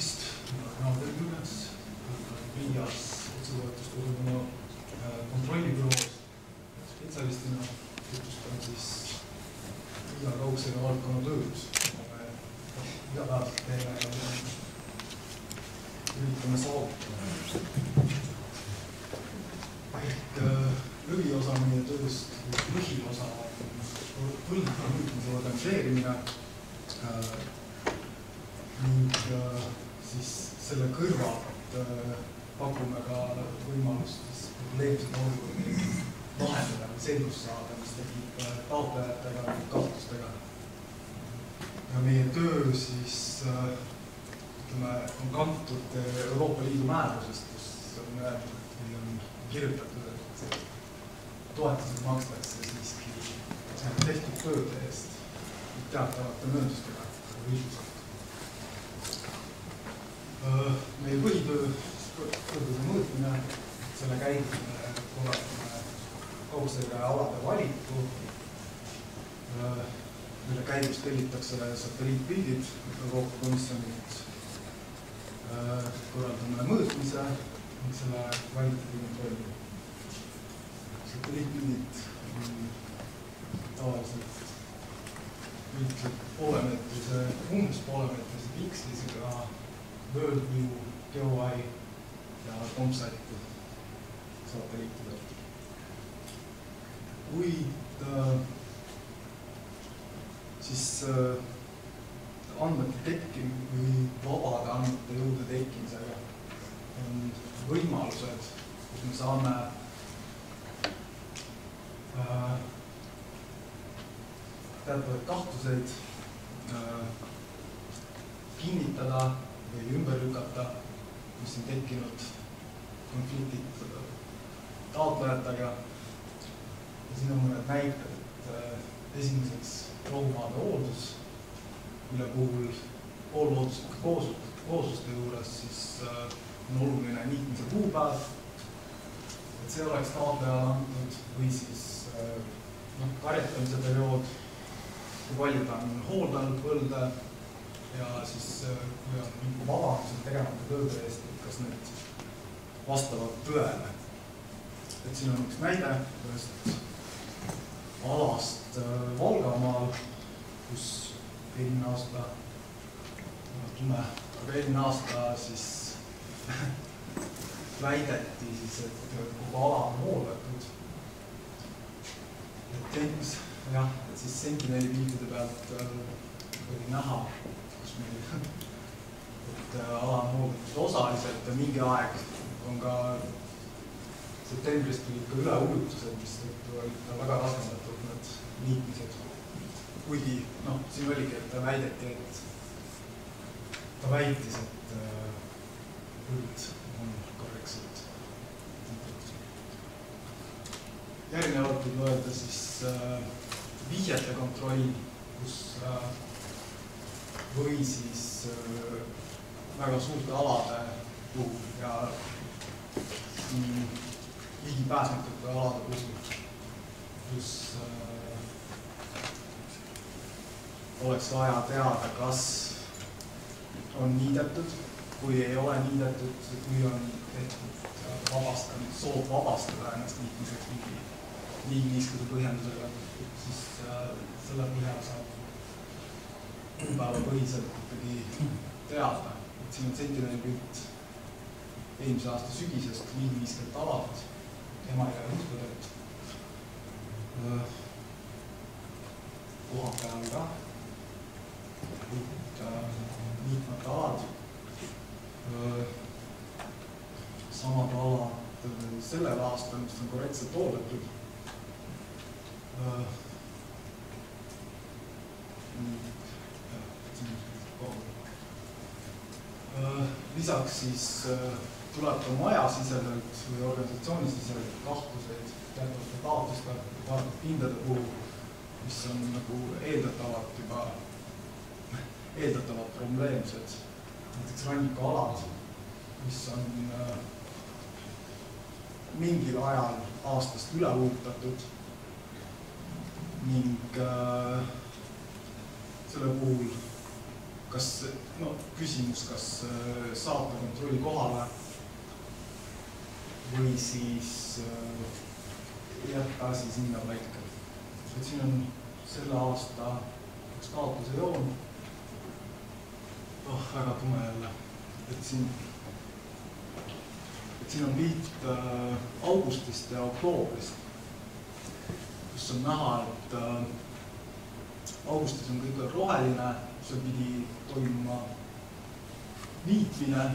tervist, Naaber Jürgens, Riias otsetoetusturuna kontrollibüroos spetsialistina tutvustan siis Riia kaugsega valdkonna tööd. igapäevaselt teeme ja üritame saavutada. ehk lõviosa meie tööst, põhiosa on põlvkonna muutmise organiseerimine ning siis selle kõrvalt pakume ka võimalust siis probleemseid olukordi lahendada või selgust saada, mis tekib taotlejatega, kahtlustega. ja meie töö siis ütleme, on kantud Euroopa Liidu määrusest, kus on öeldud, või on kirjutatud, et toetused makstakse siiski tehtud tööde eest teatavate mööndustega õigusega meie põhitöö, põhitöö mõõtmine, selle käigus me korraldame kaugsõiduaja alade valiku, mille käigus tellitakse satelliitpildid Euroopa Komisjonilt. korraldame mõõtmise ning selle kvaliteedi kontrolli. satelliitpildid on tavaliselt üldiselt poolemeetrise, umbes poolemeetrise pikslisega Worldview, GeoEye ja ComSat satelliitidelt. kuid äh, siis äh, andmete tekkim- või vabade andmete jõude tekkimisega on võimalused, kus me saame äh, teatavaid kahtluseid äh, kinnitada või ümber lükata, mis on tekkinud konfliktid taotlejatega. ja siin on mõned näited, et esimeseks rohumaade hooldus, mille puhul poollooduslike koos, koosluste juures siis on oluline niitmise kuupäev, et see oleks taotlejale antud või siis noh, karjatamise periood, kui palju ta on hooldanud põlde ja siis kui on mingi vabandused tegemata tööde eest, et kas need vastavad tõele. et siin on üks näide ühest alast Valgamaal, kus eelmine aasta, tume, aga eelmine aasta siis väideti siis, et kogu ala on hooldatud. et jah, et siis sentineli piltide pealt oli näha meil, et ala on muudetud osaliselt ja mingi aeg on ka septembris tulid ka üleujutused, mistõttu olid väga raskendatud need liitmised. kuigi noh, siin oligi, et ta väideti, et ta väitis, et põld on korrektselt. järgnevalt võib öelda siis äh, vihjete kontroll, kus äh, või siis äh, väga suurte alade puhul ja ligipääsmatute alade puhul, kus äh, oleks vaja teada, kas on niidetud, kui ei ole niidetud, kui on tehtud vabastamist, soov vabastada ennast liitmiseks mingi liigi niiskuse põhjendusega, siis äh, selle põhjal saab kuupäevapõhiselt ikkagi teada, et siin on sentineli pilt eelmise aasta sügisest liinviiskelt alalt, Emajõe juhtudelt. koha peal ka liitmata alad. samad alad sellel aastal, mis on korrektselt toodetud lisaks siis tuleb ka majasiseselt või organisatsioonisiseselt kahtluseid teatavate taotluste vaadatud pindade puhul, mis on nagu eeldatavalt juba, eeldatavalt probleemsed. näiteks rannikualad, mis on äh, mingil ajal aastast üle uutatud ning äh, selle puhul kas, no küsimus, kas äh, saata kontrolli kohale või siis äh, jätta asi sinna paika. et siin on selle aasta üks taotluse joon. oh, väga tume jälle, et siin, et siin on pilt äh, augustist ja oktoobrist, kus on näha, et äh, augustis on kõik roheline, seal pidi toimuma niitmine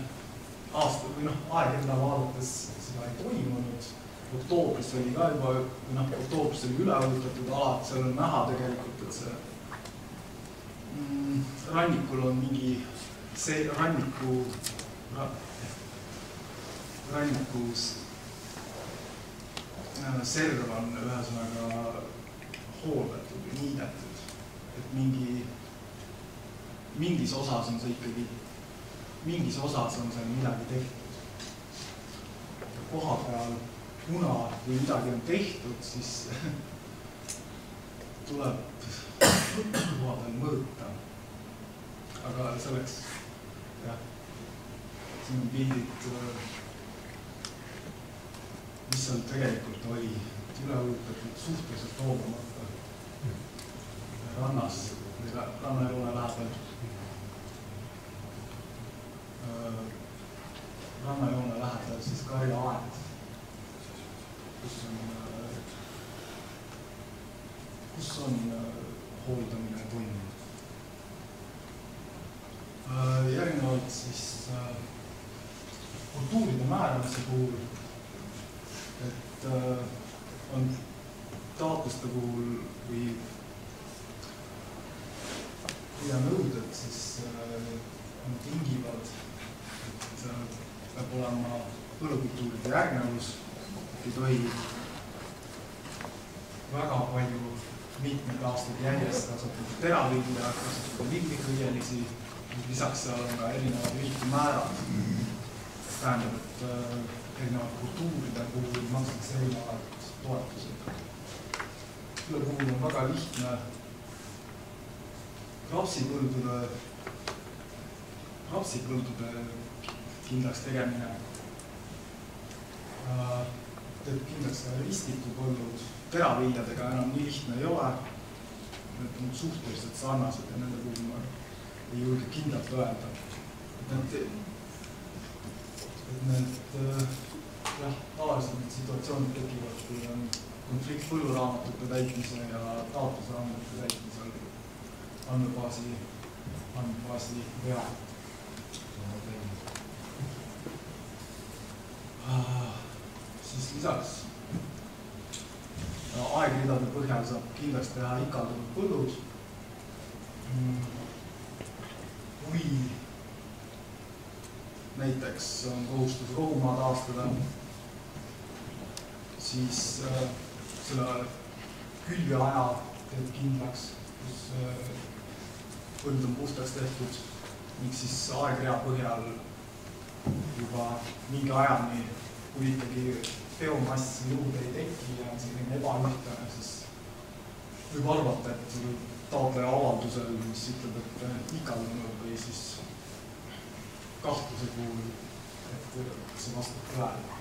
aasta või noh, aegrida vaadates seda ei toimunud. oktoobris oli ka juba, või noh, oktoobris oli üle õhutatud alad, seal on näha tegelikult, et see mm, rannikul on mingi see ranniku ra,, rannikus äh, serv on ühesõnaga hooldatud või niidetud, et mingi, mingis osas on see ikkagi mingis osas on seal midagi tehtud. koha peal, kuna või midagi on tehtud, siis tuleb koha peal mõõta. aga selleks, jah, siin on pildid, mis seal tegelikult oli, üle ujutatud suhteliselt hoomamata rannas, rannajoone lähedal rannajoone lähedal siis karjaaed, kus on, kus on hooldamine toimunud. järgnevalt siis kultuuride määramise puhul, et on taotluste puhul või ja nõuded siis on tingivad peab olema põllukultuuride järgnevus, ei tohi väga palju mitmeid aastaid järjest kasvatada teravilja, kasutada lindikõielisi, lisaks seal on ka erinevad ühikumäärad. tähendab, et äh, erinevate kultuuride puhul makstakse erinevad toetused. selle puhul on väga lihtne rapsipõldude, rapsipõldude kindlaks tegemine äh,. Teeb kindlaks ka ristikupõllud, teraviljadega enam nii lihtne ei ole. Need on suhteliselt sarnased ja nende puhul ma ei julge kindlalt öelda. et need äh, jah, tavaliselt need situatsioonid tekivad, kui on konflikt põlluraamatute täitmise ja taotlusraamatute täitmisel andmebaasi, andmebaasi vead siis lisaks aegridade põhjal saab kindlaks teha ikaldunud põllud. kui näiteks on kohustus rohumaa taastada, siis äh, selle külviaja teeb kindlaks, kus äh, põld on puhtaks tehtud ning siis aegrea põhjal juba mingi ajani, kui ikkagi biomassi juurde ei teki ja on selline ebaühtlane, siis võib arvata, et taotleja avaldusel, mis ütleb, et ikaldunud või siis kahtluse puhul, et see vastab tõele.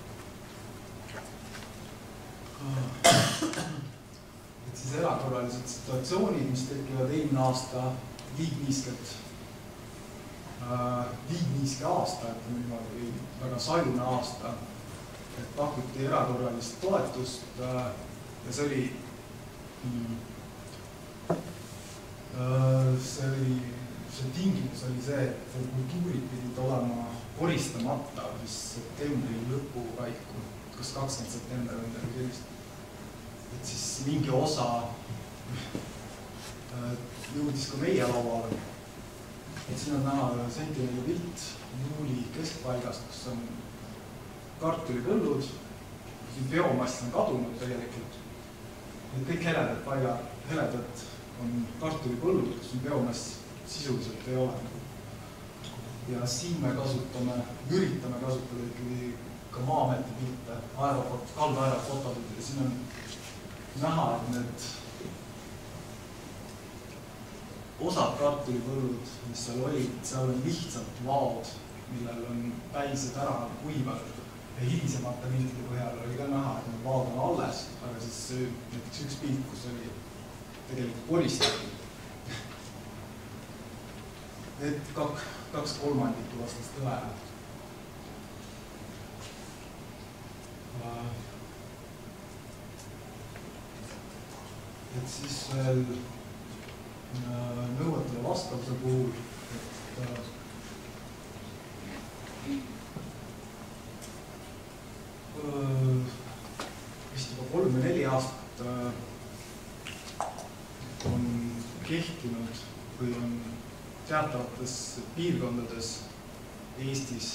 et siis erakorralised situatsioonid, mis tekivad eelmine aasta liigniisket Äh, liigniiske aasta, ütleme niimoodi, väga sajune aasta. Et pakuti erakorralist toetust äh, ja see oli mm, äh, see oli, see tingimus oli see, et kultuurid pidid olema koristamata siis septembri lõpu paiku, kas kakskümmend september või midagi sellist. et siis mingi osa jõudis ka meie lauale et siin on näha sentineli pilt juuli keskpaigast, kus on kartulipõllud, siin biomass on kadunud tegelikult. Need kõik heledad paigad, heledad on kartulipõllud, kus on biomass sisuliselt ei ole. ja siin me kasutame, üritame kasutada ikkagi ka Maa-ameti pilte, aerofot-, kaldaerofotod ja siin on näha, et need osad kartulipõllud, mis seal olid, seal on lihtsalt vaod, millel on päised ära kuivanud hilisemate piltide põhjal oli ka näha, et need vaod on alles, aga siis näiteks üks pilt, kus oli tegelikult koristatud. et kaks, kaks kolmandikku vastas tõele. et siis veel äh, nõuetele vastavuse puhul, et äh, vist juba kolm või neli aastat on kehtinud või on teatavates piirkondades Eestis,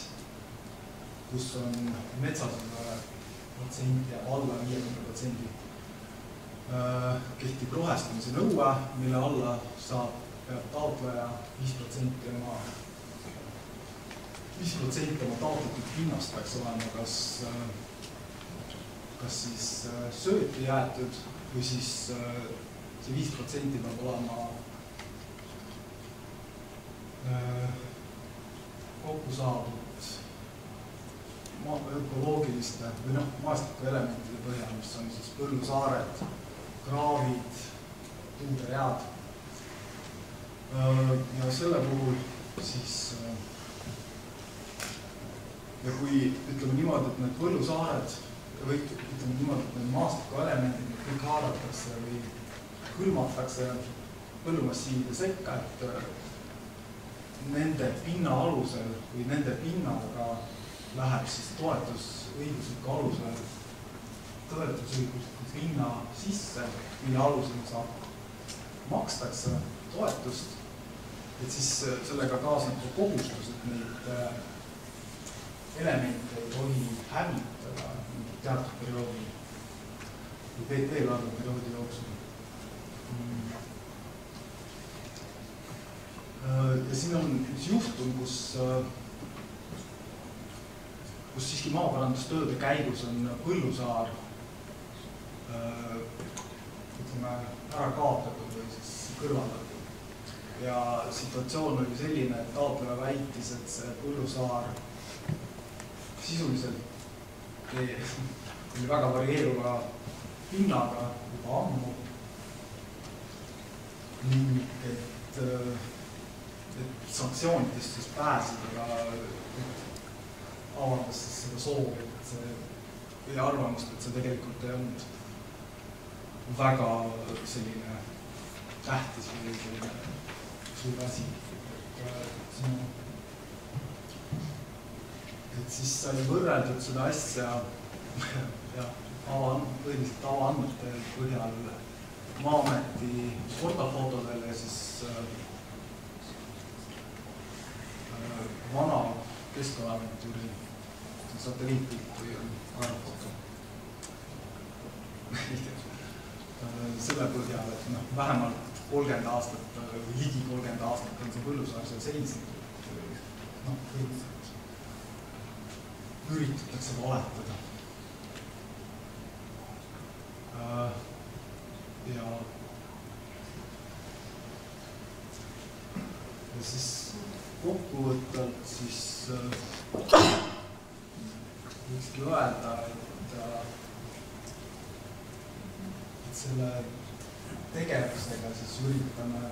kus on metsasuse protsent jääb alla viiekümne protsendi, kehtib rohestamise nõue, mille alla saab, peab taotleja viis protsenti oma viis protsenti oma taotletud pinnast peaks olema kas äh, kas siis äh, sööti jäetud või siis äh, see viis protsenti peab olema äh, kokku saadud maa, ökoloogiliste või noh, maastikuelementide põhjal, mis on siis põllusaared, kraavid, puuderead. ja selle puhul siis ja kui ütleme niimoodi, et need põllusaared või ütleme niimoodi, et need maastikuelemendid kõik haaratakse või hõlmatakse põllumassiivide sekka, et äh, nende pinna alusel või nende pinnaga läheb siis toetusõigusliku alusel toetusõigusliku pinna sisse, mille alusel saab, makstakse toetust, et siis äh, sellega kaasneb ka kohustus, et neid äh, elemente ei tohi hävitada teatud perioodi või eelarveperioodi jooksul. ja siin on üks juhtum, kus, kus siiski maaparandustööde käigus on põllusaar ütleme, ära kaotatud või siis kõrvaldatud. ja situatsioon oli selline, et taotleja väitis, et see põllusaar sisuliselt oli väga varieeruva hinnaga juba ammu. ning et, et sanktsioonidest siis pääseda, avaldas siis seda soovi, et see või arvamust, et see tegelikult ei olnud väga selline tähtis või selline suur asi. et siin on et siis sai võrreldud seda asja jah, ava, põhiliselt avaandmete põhjal Maa-ameti ortofotodel ja siis äh, vana Keskkonnaagentuuri satelliitpilt või aerofoto. Selle põhjal, et noh, vähemalt kolmkümmend aastat ligi kolmkümmend aastat on see põllusaar seal seisnud. noh, üritatakse valetada. Äh, ja, ja siis kokkuvõtvalt siis äh, võikski öelda, et, äh, et selle tegevusega siis üritame,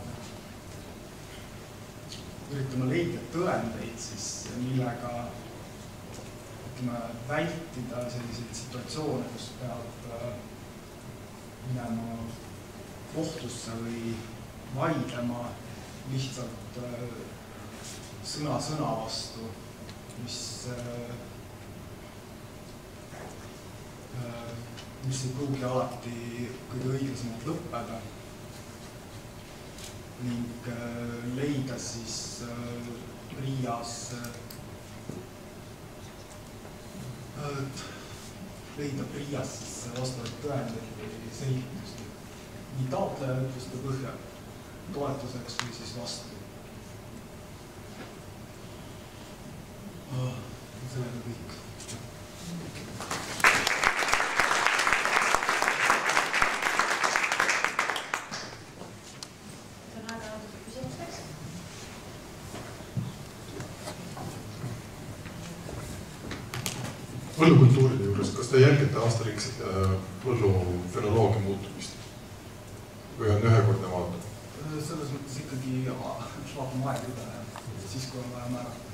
üritame leida tõendeid siis, millega vältida selliseid situatsioone, kus peab äh, minema kohtusse või vaidlema lihtsalt äh, sõna sõna vastu, mis, äh, mis ei pruugi alati kõige õiglasemalt lõppeda. ning leida siis Riias leida PRIA-s siis vastavaid tõendeid või selgitusi nii taotleja ütluste põhjal toetuseks või siis vastu. sellega kõik. see on aega natuke küsimusi. Põllukultuuride juures, kas te jälgite aastaringselt põllu fenoloogia muutumist või on ühekordne vaade? selles mõttes ikkagi vaatame aega üle siis, kui on vaja määrata.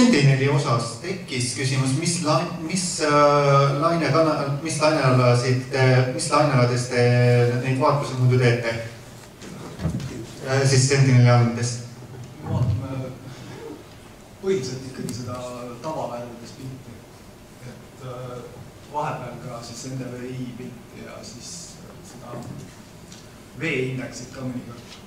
Sentineli osas tekkis küsimus, mis lain-, mis äh, laine kana-, mis lainealasid äh,, mis lainealadest te neid vaatlusi muidu teete äh,? siis Sentineli andmetes. vaatame põhiliselt ikkagi seda tavavärvides pilti. et vahepeal ka siis NDVI pilti ja siis seda veeindeksit ka mõnikord.